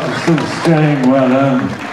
I'm some staying well then.